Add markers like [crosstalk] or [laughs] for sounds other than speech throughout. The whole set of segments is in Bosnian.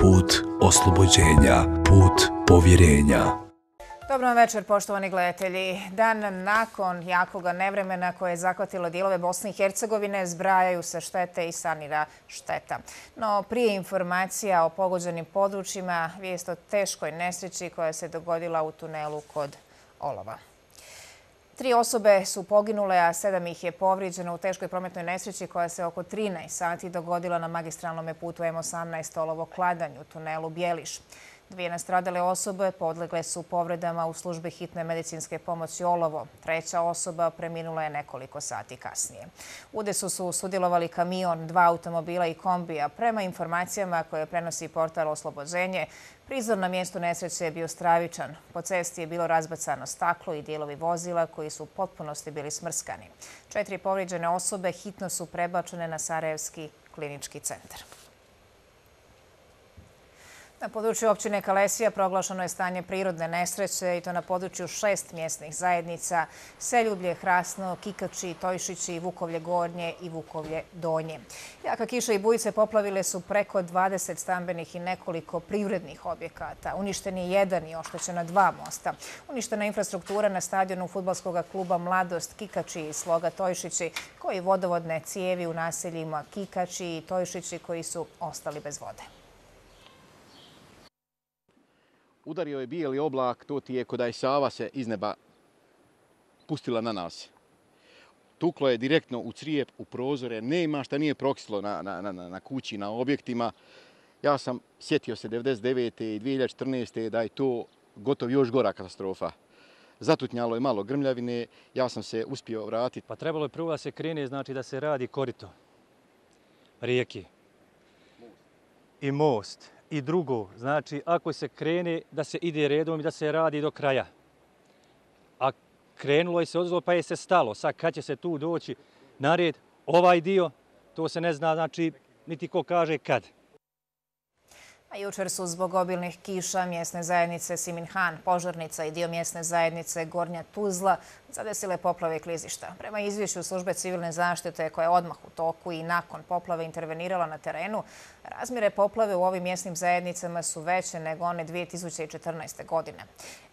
put oslobođenja, put povjerenja. Dobro večer, poštovani gledatelji. Dan nakon jakoga nevremena koje je zakvatilo dijelove Bosne i Hercegovine, zbrajaju se štete i sanira šteta. No prije informacija o pogođenim područjima, vijest o teškoj nesreći koja se dogodila u tunelu kod Olova. Tri osobe su poginule, a sedam ih je povriđeno u teškoj prometnoj nesreći koja se oko 13 sati dogodila na magistralnom putu M18 Olovo kladanju u tunelu Bjeliš. Dvije nastradale osobe podlegle su povredama u službi hitne medicinske pomoći Olovo. Treća osoba preminula je nekoliko sati kasnije. U desu su sudjelovali kamion, dva automobila i kombija. Prema informacijama koje prenosi portal Oslobođenje, prizor na mjestu nesreće je bio stravičan. Po cesti je bilo razbacano staklo i dijelovi vozila koji su u potpunosti bili smrskani. Četiri povriđene osobe hitno su prebačene na Sarajevski klinički centar. Na području općine Kalesija proglašeno je stanje prirodne nesreće i to na području šest mjesnih zajednica Seljublje, Hrasno, Kikači, Tojšići, Vukovlje Gornje i Vukovlje Donje. Jaka kiša i bujice poplavile su preko 20 stambenih i nekoliko privrednih objekata. Uništen je jedan i oštećena dva mosta. Uništena infrastruktura na stadionu futbalskog kluba Mladost Kikači i Sloga Tojšići koji vodovodne cijevi u naseljima Kikači i Tojšići koji su ostali bez vode udario je bijeli oblak, to ti je kod je Sava se iz neba pustila na nas. Tuklo je direktno u crijep, u prozore, nema šta nije proksilo na, na, na, na kući, na objektima. Ja sam sjetio se 1999. i 2014. da je to gotov još gora katastrofa. Zatutnjalo je malo grmljavine, ja sam se uspio vratiti. Pa trebalo je prvo da se krene, znači da se radi korito rijeke i most i drugo, znači ako se krene da se ide redom i da se radi do kraja. A krenulo je se odzvo pa je se stalo. Sad kad će se tu doći na red ovaj dio, to se ne zna, znači niti ko kaže kad. A jučer su zbog obilnih kiša mjesne zajednice Siminhan, Požarnica i dio mjesne zajednice Gornja Tuzla zadesile poplave i klizišta. Prema izvješću službe civilne zaštite koja je odmah u toku i nakon poplave intervenirala na terenu, razmire poplave u ovim mjesnim zajednicama su veće nego one 2014. godine.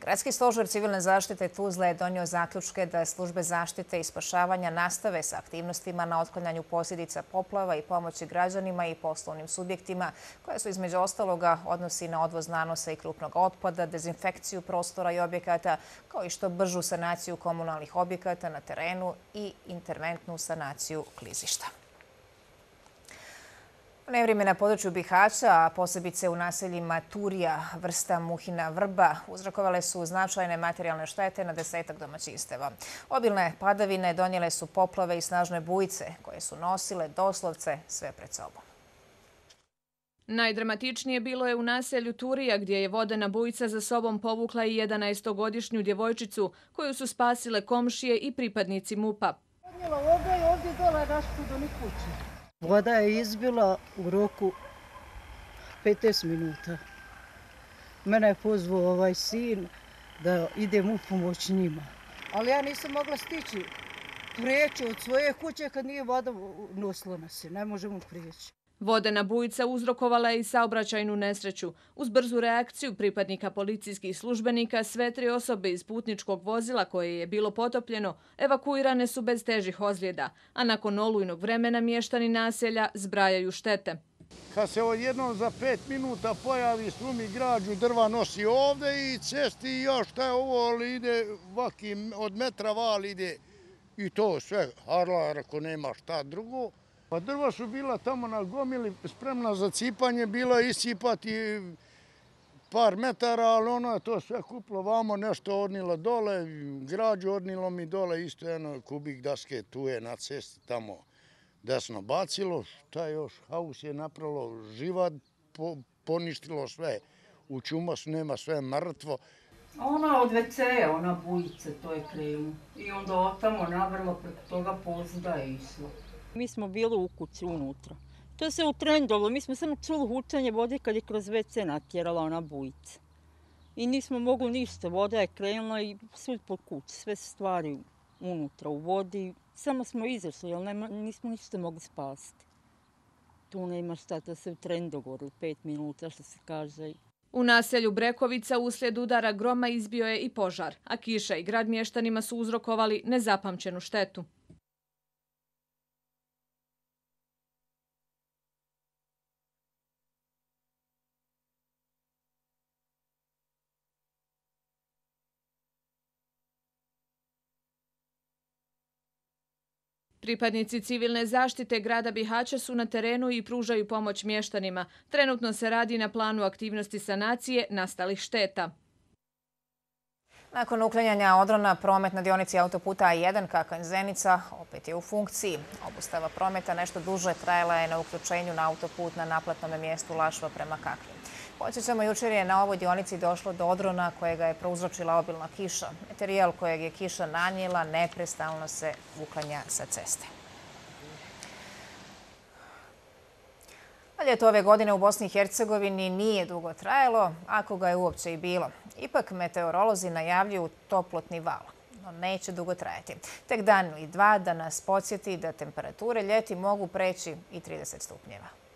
Gradski stožer civilne zaštite Tuzla je donio zaključke da službe zaštite i spašavanja nastave sa aktivnostima na otklanjanju posljedica poplava i pomoći građanima i poslovnim subjektima koje su između ostaloga odnosi na odvoz nanosa i krupnog otpada, dezinfekciju prostora i objekata, kao i što bržu sanaciju komunalnih objekata na terenu i interventnu sanaciju klizišta. Nevrime na području Bihaća, a posebice u naseljima Turija, vrsta Muhina Vrba, uzrokovale su značajne materijalne štete na desetak domaćisteva. Obilne padavine donijele su poplave i snažne bujice koje su nosile doslovce sve pred sobom. Najdramatičnije bilo je u naselju Turija gdje je vodena bujica za sobom povukla i 11-godišnju djevojčicu koju su spasile komšije i pripadnici MUPA. Voda je izbila u roku 15 minuta. Mene je pozvao ovaj sin da idem u pomoć njima. Ali ja nisam mogla stići prijeći od svoje kuće kad nije voda nosila nas. Ne možemo prijeći. Vodena bujica uzrokovala je i saobraćajnu nesreću. Uz brzu reakciju pripadnika policijskih službenika, sve tri osobe iz putničkog vozila koje je bilo potopljeno evakuirane su bez težih ozljeda, a nakon olujnog vremena mještani naselja zbrajaju štete. Kad se jednom za pet minuta pojavi slumi građu, drva nosi ovde i cesti i još šta je ovo, ali ide vaki od metra val ide i to sve. Harla, ako nema šta drugo, Pa drva su bila tamo na gomili, spremna za cipanje, bila iscipati par metara, ali ono je to sve kuplo vamo, nešto odnilo dole, građu odnilo mi dole, isto jedno kubik daske tu je na cesti tamo desno bacilo, šta još, haus je napravilo živat, poništilo sve, u čumas nema sve mrtvo. Ona od WC-a, ona bujice, to je krenu. I onda otamo nabrlo preko toga pozda je išlo. Mi smo bili u kući unutra. To se utrendalo, mi smo samo čuli hučanje vode kad je kroz WC natjerala ona bujica. I nismo mogli ništa, voda je krenula i svud po kući, sve stvari unutra u vodi. Samo smo izašli, ali nismo ništa mogli spasiti. Tu nema šta, to se u tren pet minuta što se kaže. U naselju Brekovica uslijed udara groma izbio je i požar, a kiša i grad mještanima su uzrokovali nezapamćenu štetu. Pripadnici civilne zaštite grada Bihaća su na terenu i pružaju pomoć mještanima. Trenutno se radi na planu aktivnosti sanacije nastalih šteta. Nakon uklanjanja odrona, promet na dionici autoputa A1 Kakanj-Zenica opet je u funkciji. Obustava prometa nešto duže trajala je na uključenju na autoput na naplatnom mjestu Lašva prema Kakvi. Podsjećamo, jučer je na ovoj dionici došlo do odrona kojega je prouzročila obilna kiša. Materijal kojeg je kiša nanijela neprestalno se uklanja sa ceste. Ali je to ove godine u Bosni i Hercegovini nije dugo trajalo, ako ga je uopće i bilo. Ipak meteorolozi najavljuju toplotni val, no neće dugo trajati. Tek dan i dva da nas podsjeti da temperature ljeti mogu preći i 30 stupnjeva.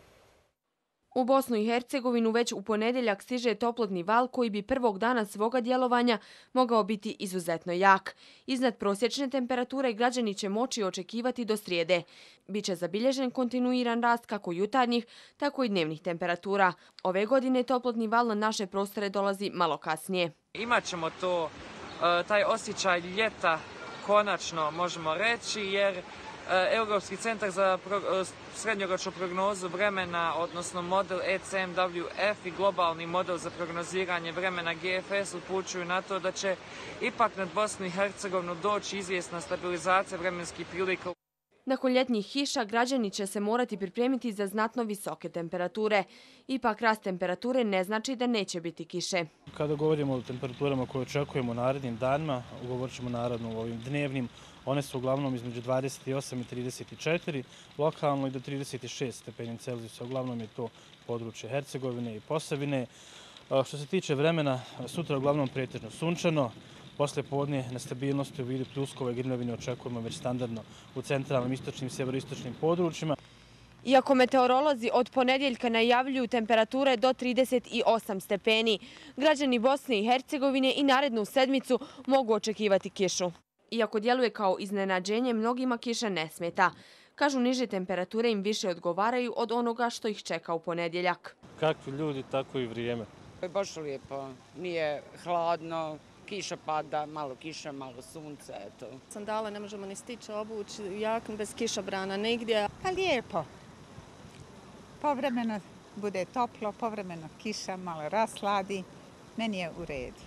U Bosnu i Hercegovinu već u ponedeljak stiže toplotni val koji bi prvog dana svoga djelovanja mogao biti izuzetno jak. Iznad prosječne temperature građani će moći očekivati do srijede. Biće zabilježen kontinuiran rast kako jutarnjih, tako i dnevnih temperatura. Ove godine toplotni val na naše prostore dolazi malo kasnije. Imaćemo to, e, taj osjećaj ljeta konačno možemo reći jer Europski centar za e, srednjoročnu prognozu vremena, odnosno model ECMWF i globalni model za prognoziranje vremena GFS upućuju na to da će ipak nad Bosnu i Hercegovinu doći izvjesna stabilizacija vremenskih prilika. Nakon ljetnjih hiša građani će se morati pripremiti za znatno visoke temperature. Ipak rast temperature ne znači da neće biti kiše. Kada govorimo o temperaturama koje očekujemo u narednim danima, govorit ćemo naravno o ovim dnevnim, one su uglavnom između 28 i 34, lokalno i do 36 stepenja Celzijusa. Uglavnom je to područje Hercegovine i Posavine. Što se tiče vremena, sutra uglavnom pretežno sunčano, Posle podne na stabilnosti u vidu pljuskove grnovine očekujemo već standardno u centralnim, istočnim i sjeveroistočnim područjima. Iako meteorolozi od ponedjeljka najavljuju temperature do 38 stepeni, građani Bosne i Hercegovine i narednu sedmicu mogu očekivati kišu. Iako djeluje kao iznenađenje, mnogima kiša ne smeta. Kažu niže temperature im više odgovaraju od onoga što ih čeka u ponedjeljak. Kakvi ljudi, tako i vrijeme. Baš lijepo, nije hladno, kiša pada, malo kiša, malo sunce, eto. Sandale ne možemo ni stići obući, jak bez kiša brana negdje. Pa lijepo. Povremeno bude toplo, povremeno kiša, malo rasladi. Meni je u redu.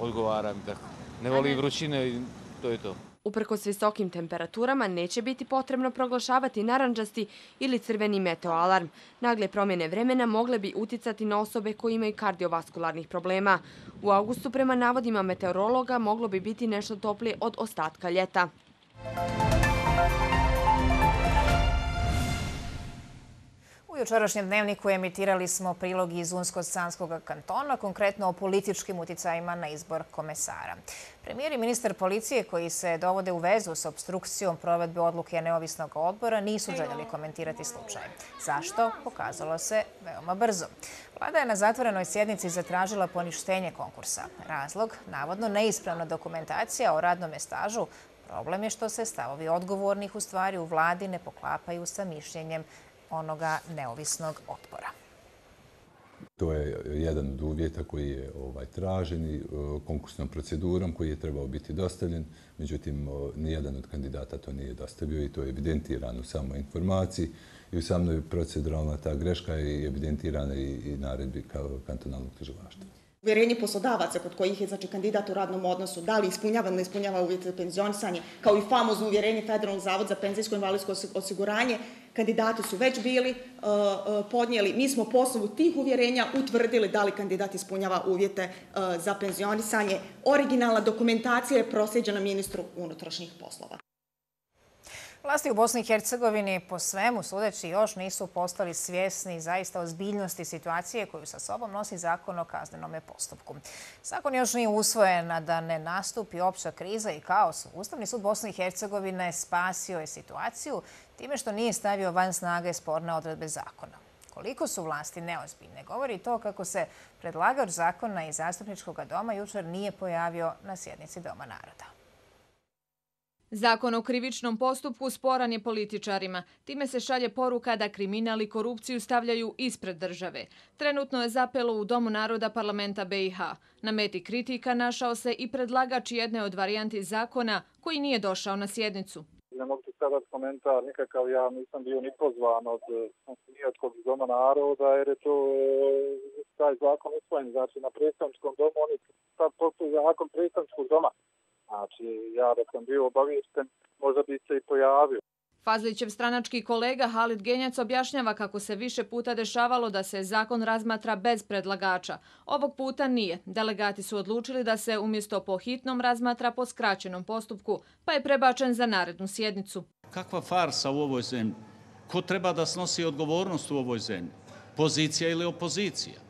Odgovaram da ne voli vrućine, to je to. Uprko s visokim temperaturama neće biti potrebno proglašavati naranđasti ili crveni meteoalarm. Nagle promjene vremena mogle bi uticati na osobe koji imaju kardiovaskularnih problema. U augustu prema navodima meteorologa moglo bi biti nešto toplije od ostatka ljeta. Jučerašnjem dnevniku emitirali smo prilog iz Unsko-Sanskog kantona, konkretno o političkim uticajima na izbor komesara. Premijer i ministar policije koji se dovode u vezu s obstrukcijom provedbe odluke neovisnog odbora nisu željeli komentirati slučaj. Zašto? Pokazalo se veoma brzo. Vlada je na zatvorenoj sjednici zatražila poništenje konkursa. Razlog? Navodno neispravna dokumentacija o radnom stažu. Problem je što se stavovi odgovornih u stvari u vladi ne poklapaju sa mišljenjem onoga neovisnog otpora. To je jedan od uvjeta koji je ovaj, tražen i e, konkursnom procedurom koji je trebao biti dostavljen. Međutim, nijedan od kandidata to nije dostavio i to je evidentirano u samoj informaciji. I u samoj proceduralna ta greška je evidentirana i i naredbi kao kantonalnog tuživaštva. Uvjerenje poslodavaca kod kojih je znači, kandidat u radnom odnosu, da li ispunjava ili ne ispunjava uvjete za penzionisanje, kao i famozno uvjerenje Federalnog zavod za penzijsko invalidsko osiguranje, kandidati su već bili uh, uh, podnijeli. Mi smo poslovu tih uvjerenja utvrdili da li kandidat ispunjava uvjete uh, za penzionisanje. Originalna dokumentacija je prosjeđena ministru unutrašnjih poslova. Vlasti u Bosni i Hercegovini po svemu sudeći još nisu postali svjesni zaista ozbiljnosti situacije koju sa sobom nosi zakon o kaznenom postupku. Zakon još nije usvojen da ne nastupi opća kriza i kaos. Ustavni sud Bosne i Hercegovine spasio je situaciju time što nije stavio van snage sporne odredbe zakona. Koliko su vlasti neozbiljne, govori to kako se predlagač zakona iz zastupničkog doma jučer nije pojavio na sjednici Doma naroda. Zakon o krivičnom postupku sporan je političarima. Time se šalje poruka da kriminal i korupciju stavljaju ispred države. Trenutno je zapelo u Domu naroda parlamenta BiH. Na meti kritika našao se i predlagač jedne od varijanti zakona koji nije došao na sjednicu. Ne mogu ti sada komentar nikakav, ja nisam bio ni pozvan od nijedkog Doma naroda jer je to e, taj zakon usvojen. Znači na predstavničkom domu, oni sad postoji zakon predstavničkog doma. Znači, ja da sam bio obaviješten, možda bi se i pojavio. Fazlićev stranački kolega Halid Genjac objašnjava kako se više puta dešavalo da se zakon razmatra bez predlagača. Ovog puta nije. Delegati su odlučili da se umjesto po hitnom razmatra po skraćenom postupku, pa je prebačen za narednu sjednicu. Kakva farsa u ovoj zemlji? Ko treba da snosi odgovornost u ovoj zemlji? Pozicija ili opozicija?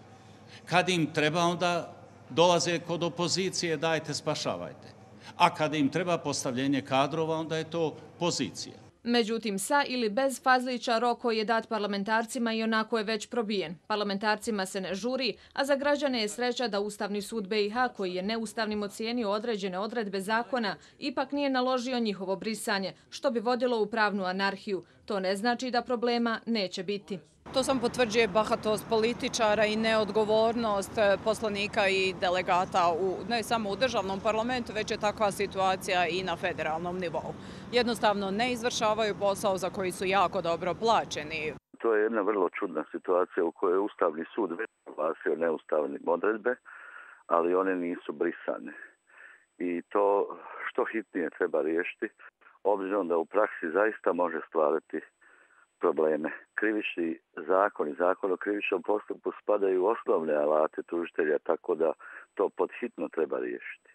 Kad im treba, onda dolaze kod opozicije, dajte, spašavajte a kada im treba postavljenje kadrova, onda je to pozicija. Međutim, sa ili bez Fazlića rok koji je dat parlamentarcima i onako je već probijen. Parlamentarcima se ne žuri, a za građane je sreća da Ustavni sud BiH, koji je neustavnim ocijenio određene odredbe zakona, ipak nije naložio njihovo brisanje, što bi vodilo u pravnu anarhiju. To ne znači da problema neće biti. To sam potvrđuje bahatost političara i neodgovornost eh, poslanika i delegata u, ne samo u državnom parlamentu, već je takva situacija i na federalnom nivou. Jednostavno ne izvršavaju posao za koji su jako dobro plaćeni. To je jedna vrlo čudna situacija u kojoj je Ustavni sud već glasio neustavne odredbe, ali one nisu brisane. I to što hitnije treba riješiti, obzirom da u praksi zaista može stvarati probleme. Krivični zakon i zakon o krivičnom postupku spadaju u osnovne alate tužitelja, tako da to podhitno treba riješiti.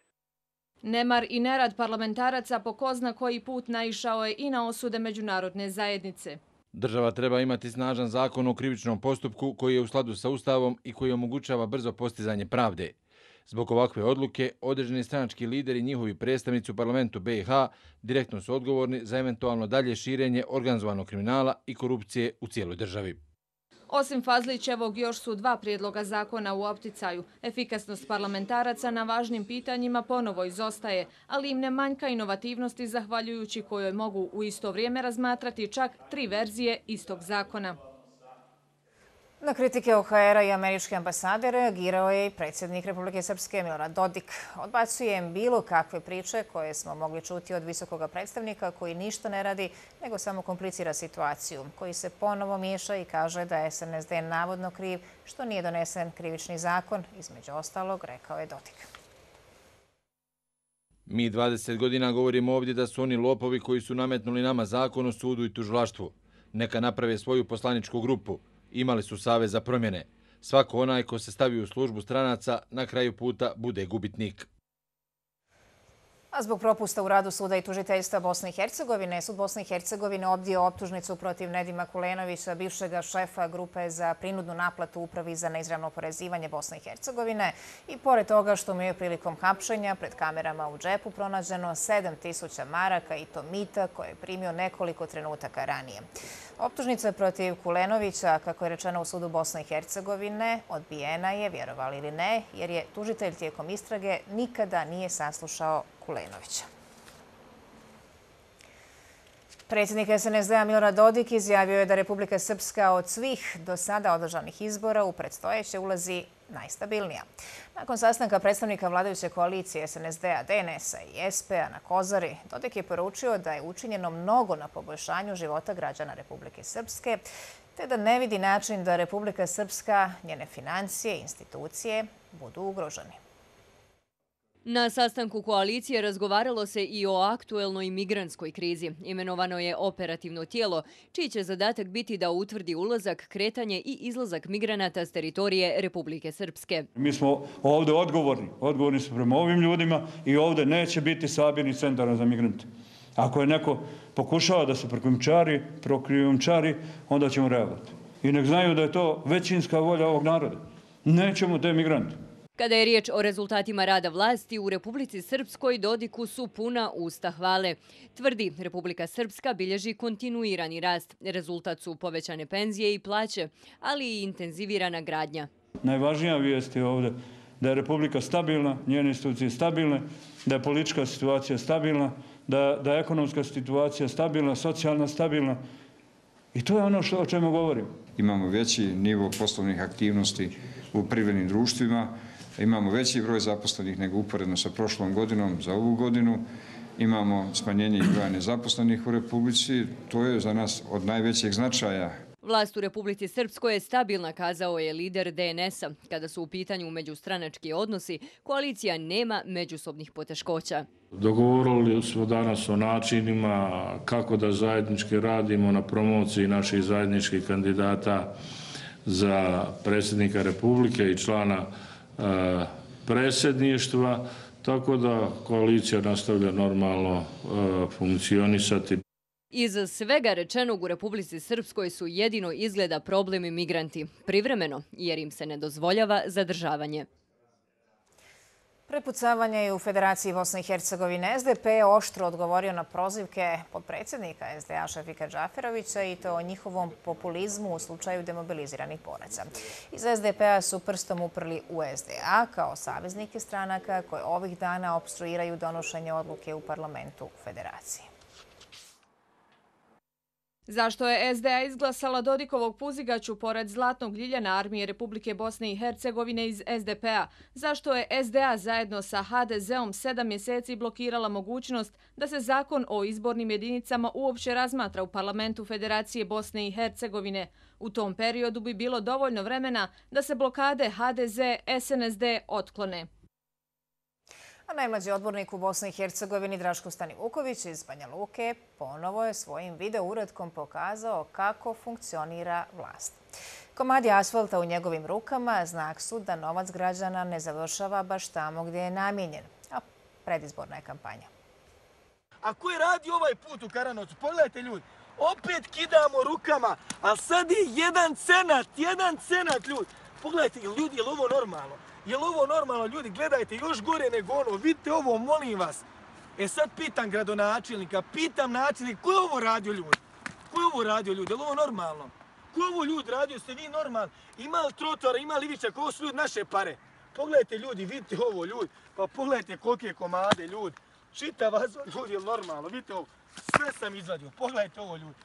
Nemar i nerad parlamentaraca po ko zna koji put naišao je i na osude međunarodne zajednice. Država treba imati snažan zakon o krivičnom postupku koji je u sladu sa Ustavom i koji omogućava brzo postizanje pravde. Zbog ovakve odluke, određeni stranački lideri i njihovi predstavnici u parlamentu BiH direktno su odgovorni za eventualno dalje širenje organizovanog kriminala i korupcije u cijeloj državi. Osim Fazlićevog, još su dva prijedloga zakona u opticaju. Efikasnost parlamentaraca na važnim pitanjima ponovo izostaje, ali im ne manjka inovativnosti zahvaljujući kojoj mogu u isto vrijeme razmatrati čak tri verzije istog zakona. Na kritike OHR-a i američke ambasade reagirao je i predsjednik Republike Srpske Milorad Dodik. Odbacujem bilo kakve priče koje smo mogli čuti od visokog predstavnika koji ništa ne radi, nego samo komplicira situaciju, koji se ponovo miješa i kaže da je SNSD navodno kriv što nije donesen krivični zakon. Između ostalog, rekao je Dodik. Mi 20 godina govorimo ovdje da su oni lopovi koji su nametnuli nama zakon o sudu i tužlaštvu. Neka naprave svoju poslaničku grupu imali su save za promjene. Svako onaj ko se stavi u službu stranaca na kraju puta bude gubitnik. A zbog propusta u radu suda i tužiteljstva Bosne i Hercegovine, sud Bosne i Hercegovine obdio optužnicu protiv Nedima Kulenovića, bivšega šefa grupe za prinudnu naplatu upravi za neizravno porezivanje Bosne i Hercegovine. I pored toga što mu je prilikom hapšenja pred kamerama u džepu pronađeno 7000 maraka i to mita koje je primio nekoliko trenutaka ranije. Optužnica protiv Kulenovića, kako je rečeno u sudu Bosne i Hercegovine, odbijena je, vjerovali ili ne, jer je tužitelj tijekom istrage nikada nije saslušao Kulenovića. Predsjednik SNSD-a Milorad Dodik izjavio je da Republika Srpska od svih do sada održanih izbora u predstojeće ulazi najstabilnija. Nakon sastanka predstavnika vladajuće koalicije SNSD-a, DNS-a i SP-a na Kozari, Dodik je poručio da je učinjeno mnogo na poboljšanju života građana Republike Srpske, te da ne vidi način da Republika Srpska, njene financije i institucije budu ugroženi. Na sastanku koalicije razgovaralo se i o aktuelnoj migranskoj krizi. Imenovano je operativno tijelo, čiji će zadatak biti da utvrdi ulazak, kretanje i izlazak migranata s teritorije Republike Srpske. Mi smo ovdje odgovorni. Odgovorni smo prema ovim ljudima i ovdje neće biti sabirni centara za migrante. Ako je neko pokušava da se prokrijumčari, prokrijumčari, onda ćemo reagovati. I nek znaju da je to većinska volja ovog naroda. Nećemo te migrante. Kada je riječ o rezultatima rada vlasti, u Republici Srpskoj Dodiku su puna usta hvale. Tvrdi, Republika Srpska bilježi kontinuirani rast. Rezultat su povećane penzije i plaće, ali i intenzivirana gradnja. Najvažnija vijest je ovdje da je Republika stabilna, njene institucije stabilne, da je politička situacija stabilna, da, da je ekonomska situacija stabilna, socijalna stabilna. I to je ono što, o čemu govorim. Imamo veći nivo poslovnih aktivnosti u privrednim društvima, imamo veći broj zaposlenih nego uporedno sa prošlom godinom za ovu godinu, imamo smanjenje i broja nezaposlenih u Republici, to je za nas od najvećeg značaja Vlast u Republici Srpskoj je stabilna, kazao je lider DNS-a. Kada su u pitanju međustranački odnosi, koalicija nema međusobnih poteškoća. Dogovorili smo danas o načinima kako da zajednički radimo na promociji naših zajedničkih kandidata za predsjednika Republike i člana e, E, predsjedništva, tako da koalicija nastavlja normalno e, funkcionisati. Iz svega rečenog u Republici Srpskoj su jedino izgleda problemi migranti, privremeno, jer im se ne dozvoljava zadržavanje. Prepucavanje je u Federaciji Bosne i Hercegovine. SDP je oštro odgovorio na prozivke podpredsjednika SDA Šefika Džaferovića i to o njihovom populizmu u slučaju demobiliziranih boraca. Iz SDP-a su prstom uprli u SDA kao saveznike stranaka koje ovih dana obstruiraju donošenje odluke u parlamentu Federacije. Zašto je SDA izglasala Dodikovog puzigaću pored Zlatnog ljiljana armije Republike Bosne i Hercegovine iz SDP-a? Zašto je SDA zajedno sa HDZ-om sedam mjeseci blokirala mogućnost da se zakon o izbornim jedinicama uopće razmatra u parlamentu Federacije Bosne i Hercegovine? U tom periodu bi bilo dovoljno vremena da se blokade HDZ-SNSD otklone. A najmlađi odbornik u Bosni i Hercegovini Draško Stani Vuković iz Banja Luke ponovo je svojim video uradkom pokazao kako funkcionira vlast. Komadi asfalta u njegovim rukama znak su da novac građana ne završava baš tamo gdje je namjenjen. A predizborna je kampanja. A ko je radi ovaj put u Karanocu? Pogledajte ljudi, opet kidamo rukama, a sad je jedan cenat, jedan cenat ljudi. Pogledajte ljudi, je li ovo normalno? Je li ovo normalno, ljudi, gledajte, još gore nego ono, vidite ovo, molim vas. E sad pitam gradonačelnika, pitam načelnika, ko je ovo radio ljudi? Ko je ovo radio ljudi? Je li ovo normalno? Ko je ovo ljudi radio, ste vi normalni? Ima li trotora, ima li vića, ovo su ljudi naše pare? Pogledajte ljudi, vidite ovo ljudi, pa pogledajte kolike komade ljudi. Čita vas ljudi, je normalno? Vidite ovo, sve sam izvadio, pogledajte ovo ljudi.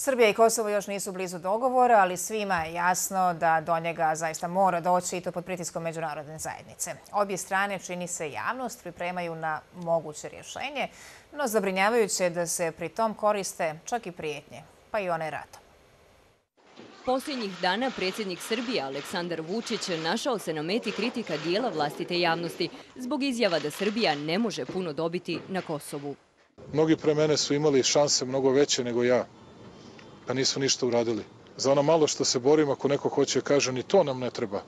Srbija i Kosovo još nisu blizu dogovora, ali svima je jasno da do njega zaista mora doći i to pod pritiskom međunarodne zajednice. Obje strane, čini se javnost, pripremaju na moguće rješenje, no zabrinjavajuće je da se pri tom koriste čak i prijetnje, pa i one ratom. Posljednjih dana predsjednik Srbije Aleksandar Vučić našao se na meti kritika dijela vlastite javnosti zbog izjava da Srbija ne može puno dobiti na Kosovu. Mnogi pre mene su imali šanse mnogo veće nego ja a nisu ništa uradili. Za ono malo što se borimo, ako neko hoće kaže ni to nam ne treba,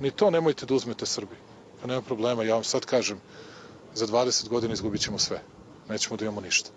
ni to nemojte da uzmete Srbi. Pa nema problema, ja vam sad kažem, za 20 godina izgubit ćemo sve. Nećemo da imamo ništa.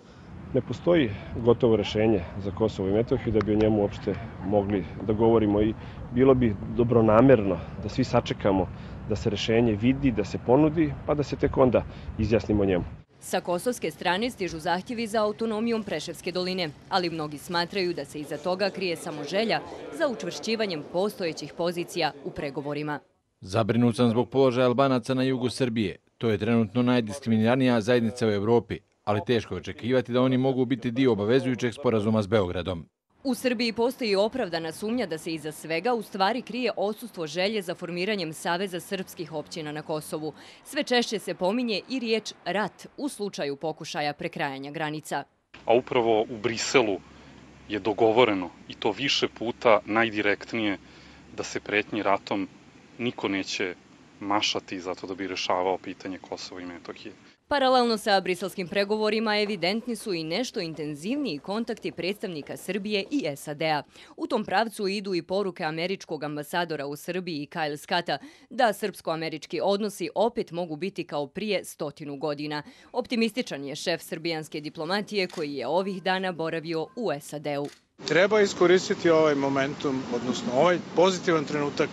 Ne postoji gotovo rešenje za Kosovo i Metohiju da bi o njemu uopšte mogli da govorimo i bilo bi dobronamerno da svi sačekamo da se rešenje vidi, da se ponudi, pa da se tek onda izjasnimo o njemu. Sa kosovske strane stižu zahtjevi za autonomijom Preševske doline, ali mnogi smatraju da se iza toga krije samo želja za učvršćivanjem postojećih pozicija u pregovorima. Zabrinut sam zbog položaja Albanaca na jugu Srbije. To je trenutno najdiskriminarnija zajednica u Evropi, ali teško je očekivati da oni mogu biti dio obavezujućeg sporazuma s Beogradom. U Srbiji postoji opravdana sumnja da se iza svega u stvari krije odsustvo želje za formiranjem Saveza srpskih općina na Kosovu. Sve češće se pominje i riječ rat u slučaju pokušaja prekrajanja granica. A upravo u Briselu je dogovoreno i to više puta najdirektnije da se pretnji ratom niko neće mašati zato da bi rešavao pitanje Kosova i Metohije. Paralelno sa briselskim pregovorima evidentni su i nešto intenzivniji kontakti predstavnika Srbije i SAD-a. U tom pravcu idu i poruke američkog ambasadora u Srbiji Kyle Skata da srpsko-američki odnosi opet mogu biti kao prije stotinu godina. Optimističan je šef srbijanske diplomatije koji je ovih dana boravio u SAD-u. Treba iskoristiti ovaj momentum, odnosno ovaj pozitivan trenutak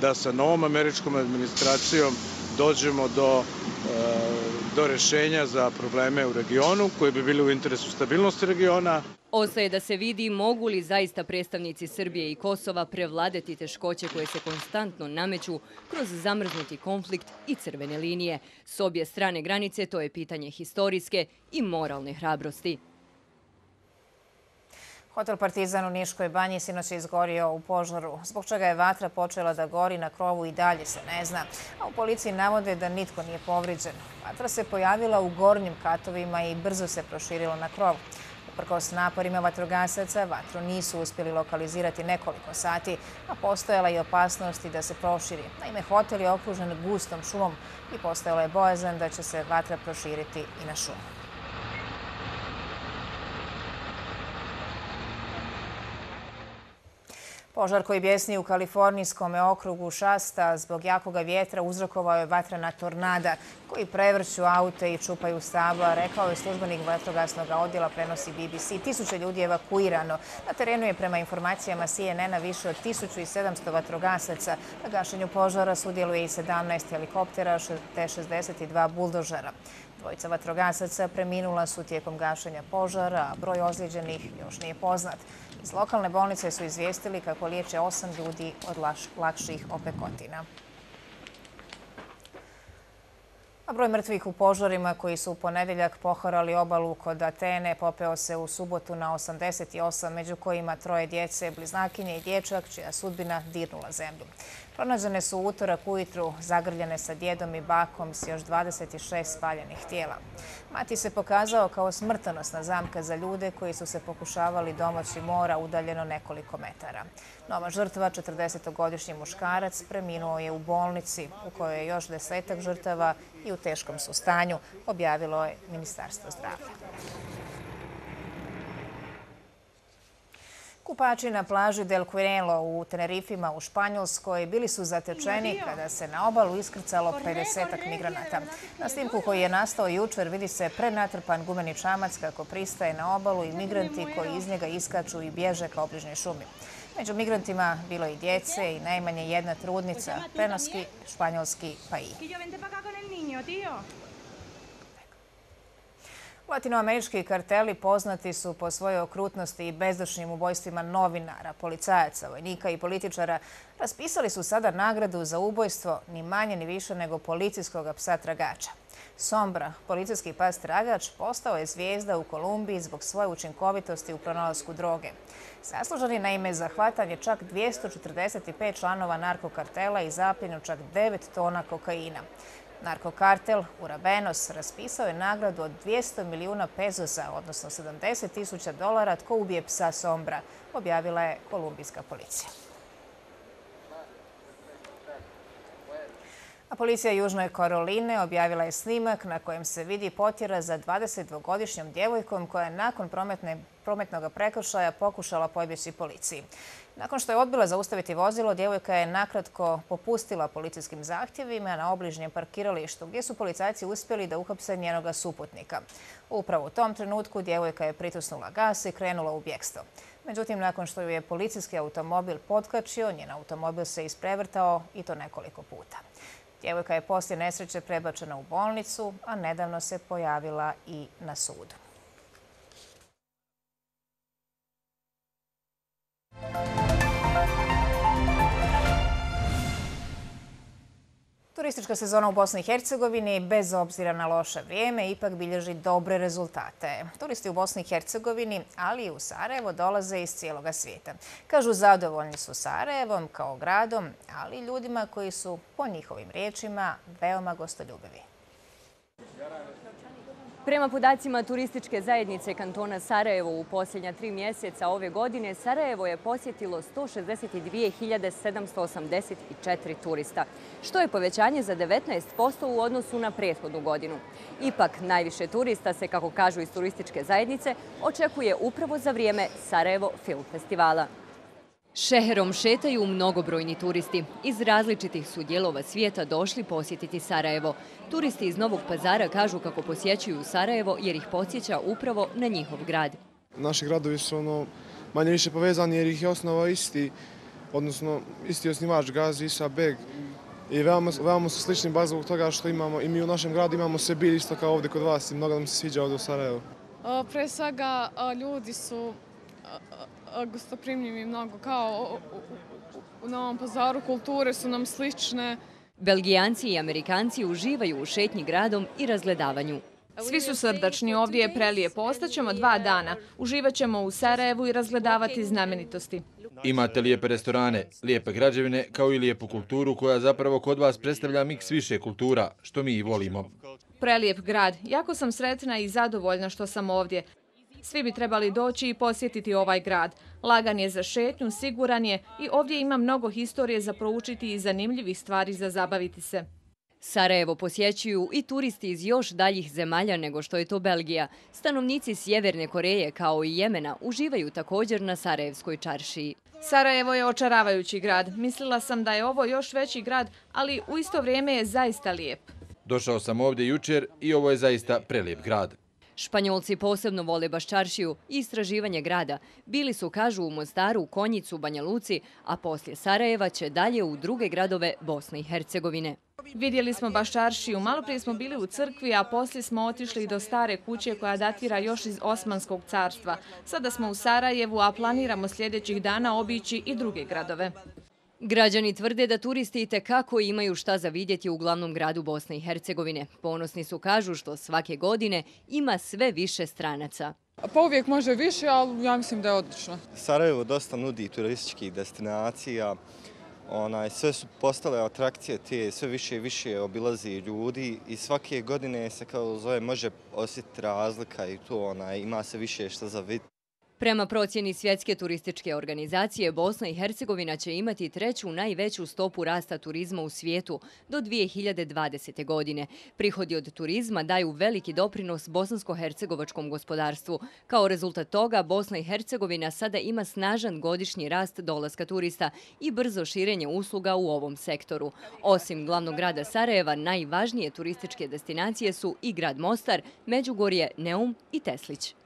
da sa novom američkom administracijom dođemo do, e, do rešenja za probleme u regionu koji bi bili u interesu stabilnosti regiona. Ostaje da se vidi mogu li zaista predstavnici Srbije i Kosova prevladati teškoće koje se konstantno nameću kroz zamrznuti konflikt i crvene linije. S obje strane granice to je pitanje historijske i moralne hrabrosti. Hotel Partizan u Niškoj banji sinoć je izgorio u požaru, zbog čega je vatra počela da gori na krovu i dalje se ne zna. A u policiji navode da nitko nije povriđen. Vatra se pojavila u gornjim katovima i brzo se proširila na krov. Uprkos naporima vatrogasaca, vatru nisu uspjeli lokalizirati nekoliko sati, a postojala i da se proširi. Naime, hotel je okružen gustom šumom i postojala je bojazan da će se vatra proširiti i na šumu. Požar koji bjesni u kalifornijskom okrugu Šasta zbog jakoga vjetra uzrokovao je vatrena tornada koji prevrću aute i čupaju stabla, rekao je službenik vatrogasnog odjela prenosi BBC. Tisuće ljudi je evakuirano. Na terenu je prema informacijama CNN-a više od 1700 vatrogasaca. Na gašenju požara sudjeluje i 17 helikoptera te 62 buldožera. Dvojica vatrogasaca preminula su tijekom gašenja požara, a broj ozlijeđenih još nije poznat. Iz lokalne bolnice su izvijestili kako liječe osam ljudi od lakših opekotina. A broj mrtvih u požarima koji su u ponedeljak poharali obalu kod Atene popeo se u subotu na 88, među kojima troje djece, bliznakinje i dječak, čija sudbina dirnula zemlju. Pronađene su utorak ujutru zagrljene sa djedom i bakom s još 26 spaljenih tijela. Mati se pokazao kao smrtonosna zamka za ljude koji su se pokušavali domoći mora udaljeno nekoliko metara. Nova žrtva, 40-godišnji muškarac, preminuo je u bolnici u kojoj je još desetak žrtava i u teškom su stanju, objavilo je Ministarstvo zdravlja. Kupači na plaži Del Quirelo u Tenerifima u Španjolskoj bili su zatečeni kada se na obalu iskrcalo 50-ak migranata. Na snimku koji je nastao jučer vidi se prenatrpan gumeni čamac kako pristaje na obalu i migranti koji iz njega iskaču i bježe ka obližnjoj šumi. Među migrantima bilo i djece i najmanje jedna trudnica, prenoski španjolski pa i. Latinoamerički karteli poznati su po svojoj okrutnosti i bezdušnim ubojstvima novinara, policajaca, vojnika i političara. Raspisali su sada nagradu za ubojstvo ni manje ni više nego policijskog psa tragača. Sombra, policijski pas tragač, postao je zvijezda u Kolumbiji zbog svoje učinkovitosti u pronalasku droge. Saslužan je naime za hvatanje čak 245 članova narkokartela i zapljenu čak 9 tona kokaina. Narkokartel Urabenos raspisao je nagradu od 200 milijuna pezosa, odnosno 70 tisuća dolara, tko ubije psa Sombra, objavila je kolumbijska policija. A policija Južnoj Karoline objavila je snimak na kojem se vidi potjera za 22-godišnjom djevojkom koja je nakon prometnog prekršaja pokušala pobjeći policiji. Nakon što je odbila zaustaviti vozilo, djevojka je nakratko popustila policijskim zahtjevima na obližnjem parkiralištu gdje su policajci uspjeli da uhapse njenoga suputnika. Upravo u tom trenutku djevojka je pritusnula gas i krenula u bjekstvo. Međutim, nakon što ju je policijski automobil potkačio, njen automobil se isprevrtao i to nekoliko puta. Djevojka je poslije nesreće prebačena u bolnicu, a nedavno se pojavila i na sudu. Turistička sezona u Bosni i Hercegovini, bez obzira na loše vrijeme, ipak bilježi dobre rezultate. Turisti u Bosni i Hercegovini, ali i u Sarajevo, dolaze iz cijeloga svijeta. Kažu, zadovoljni su Sarajevom kao gradom, ali i ljudima koji su, po njihovim riječima, veoma gostoljubivi. Prema podacima turističke zajednice kantona Sarajevo u posljednja tri mjeseca ove godine, Sarajevo je posjetilo 162.784 turista, što je povećanje za 19% u odnosu na prethodnu godinu. Ipak, najviše turista se, kako kažu iz turističke zajednice, očekuje upravo za vrijeme Sarajevo Film Festivala. Šeherom šetaju mnogobrojni turisti. Iz različitih su dijelova svijeta došli posjetiti Sarajevo. Turisti iz Novog pazara kažu kako posjećuju Sarajevo jer ih podsjeća upravo na njihov grad. Naši gradovi su ono manje više povezani jer ih je osnova isti, odnosno isti osnivač Gazi, Isa Beg. I veoma, veoma su slični baš zbog toga što imamo i mi u našem gradu imamo sve bil isto kao ovdje kod vas i mnogo nam se sviđa ovdje u Sarajevo. Pre svega ljudi su gostoprimljivi mnogo, kao u Novom pazaru kulture su nam slične. Belgijanci i Amerikanci uživaju u šetnji gradom i razgledavanju. Svi su srdačni, ovdje je prelije. Postaćemo dva dana. Uživat ćemo u Sarajevu i razgledavati znamenitosti. Imate lijepe restorane, lijepe građevine, kao i lijepu kulturu koja zapravo kod vas predstavlja miks više kultura, što mi i volimo. Prelijep grad. Jako sam sretna i zadovoljna što sam ovdje. Svi bi trebali doći i posjetiti ovaj grad. Lagan je za šetnju, siguran je i ovdje ima mnogo historije za proučiti i zanimljivih stvari za zabaviti se. Sarajevo posjećuju i turisti iz još daljih zemalja nego što je to Belgija. Stanovnici Sjeverne Koreje kao i Jemena uživaju također na Sarajevskoj čaršiji. Sarajevo je očaravajući grad. Mislila sam da je ovo još veći grad, ali u isto vrijeme je zaista lijep. Došao sam ovdje jučer i ovo je zaista prelijep grad. Španjolci posebno vole Baščaršiju i istraživanje grada. Bili su, kažu, u Mostaru, Konjicu, Banja Luci, a poslije Sarajeva će dalje u druge gradove Bosne i Hercegovine. Vidjeli smo Baščaršiju, malo prije smo bili u crkvi, a poslije smo otišli do stare kuće koja datira još iz Osmanskog carstva. Sada smo u Sarajevu, a planiramo sljedećih dana obići i druge gradove. Građani tvrde da turisti i tekako imaju šta za vidjeti u glavnom gradu Bosne i Hercegovine. Ponosni su kažu što svake godine ima sve više stranaca. Pa uvijek može više, ali ja mislim da je odlično. Sarajevo dosta nudi turističkih destinacija. Onaj, sve su postale atrakcije te, sve više i više obilazi ljudi i svake godine se kao zove može osjetiti razlika i to onaj, ima se više što za vidjeti. Prema procjeni Svjetske turističke organizacije, Bosna i Hercegovina će imati treću najveću stopu rasta turizma u svijetu do 2020. godine. Prihodi od turizma daju veliki doprinos bosansko-hercegovačkom gospodarstvu. Kao rezultat toga, Bosna i Hercegovina sada ima snažan godišnji rast dolaska turista i brzo širenje usluga u ovom sektoru. Osim glavnog grada Sarajeva, najvažnije turističke destinacije su i grad Mostar, Međugorje, Neum i Teslić.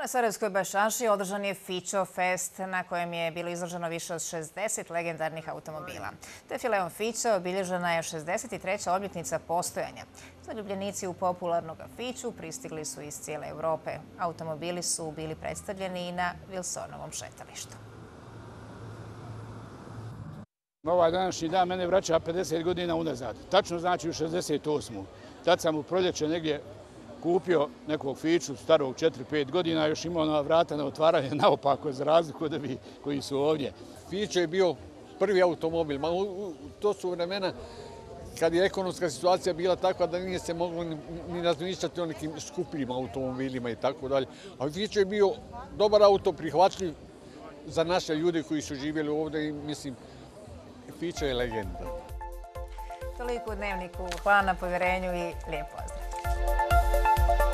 Na Sarajevskoj Bašaši održan je Fičo Fest na kojem je bilo izraženo više od 60 legendarnih automobila. Defileom Fičo obilježena je 63. obljetnica postojanja. Zaljubljenici u popularnog Fiću pristigli su iz cijele Evrope. Automobili su bili predstavljeni i na Wilsonovom šetalištu. Ovaj današnji dan mene vraća 50 godina unazad. Tačno znači u 68. Tad sam u proljeće negdje kupio nekog fiču starog 4-5 godina, još imao na vrata na otvaranje [laughs] naopako za razliku od bi koji su ovdje. Fičo je bio prvi automobil, ma to su vremena kad je ekonomska situacija bila takva da nije se moglo ni razmišljati o nekim skupljim automobilima i tako dalje. A Fičo je bio dobar auto, prihvatljiv za naše ljude koji su živjeli ovdje i mislim, Fičo je legenda. Toliko u dnevniku. Hvala na povjerenju i lijep pozdrav. you